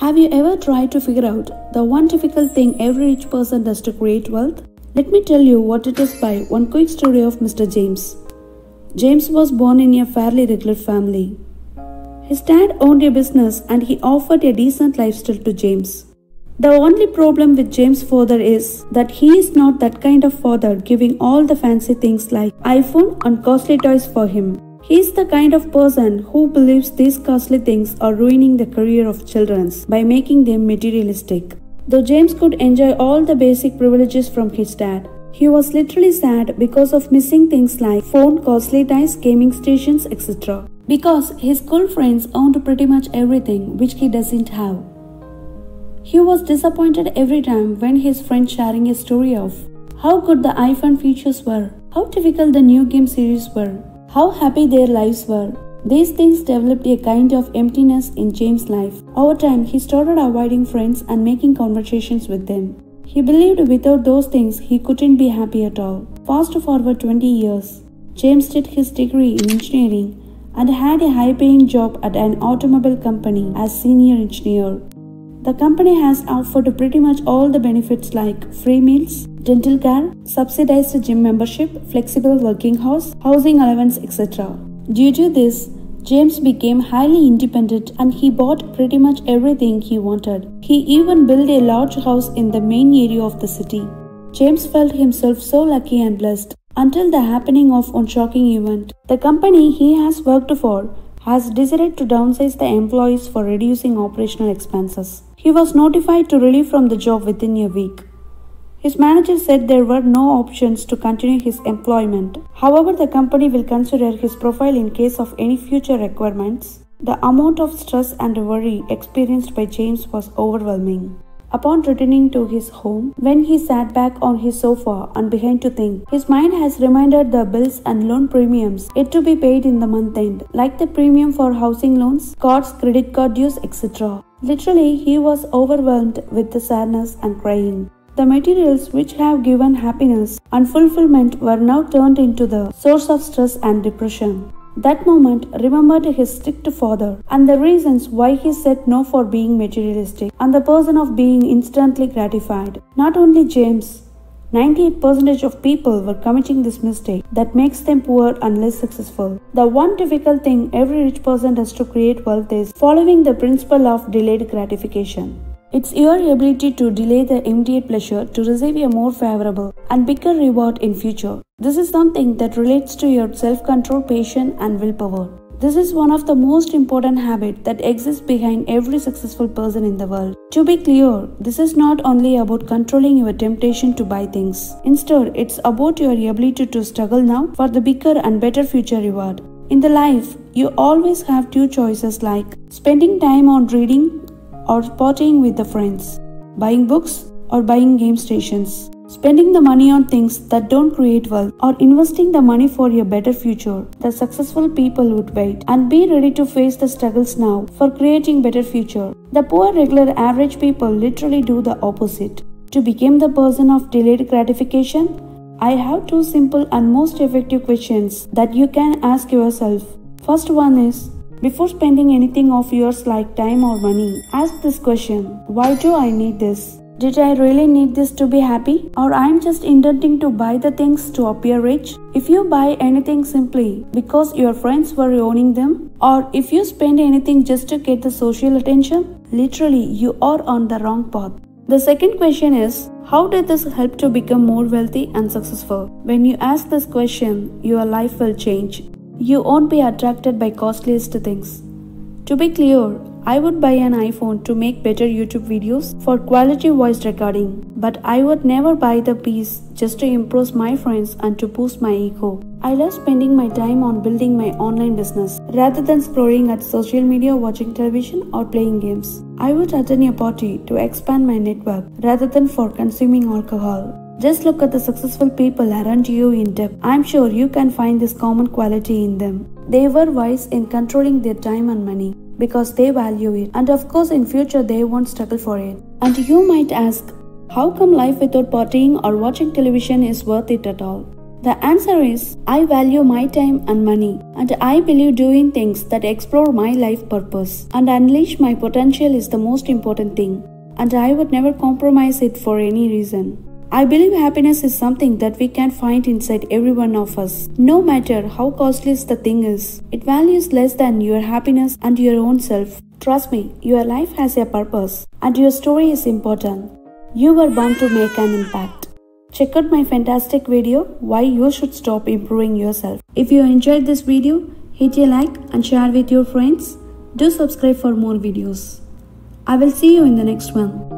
Have you ever tried to figure out the one difficult thing every rich person does to create wealth? Let me tell you what it is by one quick story of Mr. James. James was born in a fairly regular family. His dad owned a business and he offered a decent lifestyle to James. The only problem with James' father is that he is not that kind of father giving all the fancy things like iPhone and costly toys for him. He is the kind of person who believes these costly things are ruining the career of children by making them materialistic. Though James could enjoy all the basic privileges from his dad, he was literally sad because of missing things like phone, costly toys, gaming stations, etc. Because his school friends owned pretty much everything which he doesn't have. He was disappointed every time when his friends sharing a story of how good the iPhone features were, how difficult the new game series were, how happy their lives were. These things developed a kind of emptiness in James' life. Over time, he started avoiding friends and making conversations with them. He believed without those things he couldn't be happy at all. Fast forward 20 years. James did his degree in engineering and had a high paying job at an automobile company as senior engineer. The company has offered pretty much all the benefits like free meals, dental care, subsidized gym membership, flexible working hours, housing allowance, etc. Due to this, James became highly independent and he bought pretty much everything he wanted. He even built a large house in the main area of the city. James felt himself so lucky and blessed until the happening of one shocking event. The company he has worked for has decided to downsize the employees for reducing operational expenses. He was notified to relieve from the job within a week. His manager said there were no options to continue his employment. However, the company will consider his profile in case of any future requirements. The amount of stress and worry experienced by James was overwhelming. Upon returning to his home, when he sat back on his sofa and began to think, his mind has reminded the bills and loan premiums yet to be paid in the month end, like the premium for housing loans, cards, credit card dues, etc. Literally, he was overwhelmed with the sadness and crying. The materials which have given happiness and fulfillment were now turned into the source of stress and depression. That moment remembered his strict father and the reasons why he said no for being materialistic and the person of being instantly gratified. Not only James, 98% of people were committing this mistake that makes them poor and less successful. The one difficult thing every rich person has to create wealth is following the principle of delayed gratification. It's your ability to delay the immediate pleasure to receive a more favorable and bigger reward in future. This is something that relates to your self-control, patience and willpower. This is one of the most important habits that exists behind every successful person in the world. To be clear, this is not only about controlling your temptation to buy things. Instead, it's about your ability to struggle now for the bigger and better future reward. In the life, you always have two choices like spending time on reading or partying with the friends, buying books or buying game stations. Spending the money on things that don't create wealth or investing the money for a better future, the successful people would wait and be ready to face the struggles now for creating better future. The poor regular average people literally do the opposite. To become the person of delayed gratification, I have two simple and most effective questions that you can ask yourself. First one is before spending anything of yours like time or money, ask this question Why do I need this? Did I really need this to be happy? Or I'm just intending to buy the things to appear rich? If you buy anything simply because your friends were owning them, or if you spend anything just to get the social attention, literally you are on the wrong path. The second question is How did this help to become more wealthy and successful? When you ask this question, your life will change. You won't be attracted by costliest things. To be clear, I would buy an iPhone to make better YouTube videos for quality voice recording, but I would never buy the piece just to impress my friends and to boost my ego. I love spending my time on building my online business rather than scrolling at social media, watching television, or playing games. I would attend a party to expand my network rather than for consuming alcohol. Just look at the successful people around you in depth. I'm sure you can find this common quality in them. They were wise in controlling their time and money because they value it and of course in future they won't struggle for it. And you might ask, how come life without partying or watching television is worth it at all? The answer is I value my time and money, and I believe doing things that explore my life purpose and unleash my potential is the most important thing, and I would never compromise it for any reason. I believe happiness is something that we can find inside every one of us. No matter how costly the thing is, it values less than your happiness and your own self. Trust me, your life has a purpose and your story is important. You were born to make an impact. Check out my fantastic video why you should stop improving yourself. If you enjoyed this video, hit a like and share with your friends. Do subscribe for more videos. I will see you in the next one.